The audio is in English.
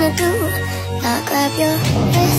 gonna do? Not grab your